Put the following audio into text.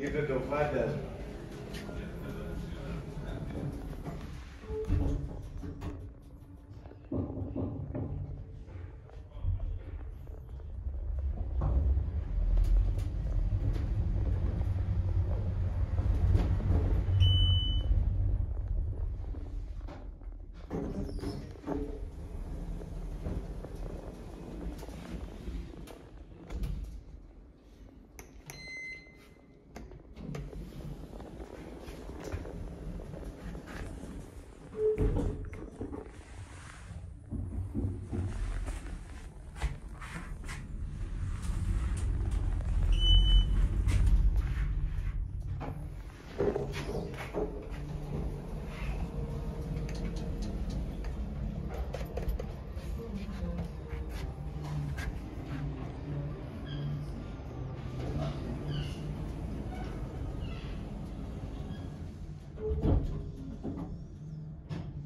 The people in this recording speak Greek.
Είναι το φάντασμα.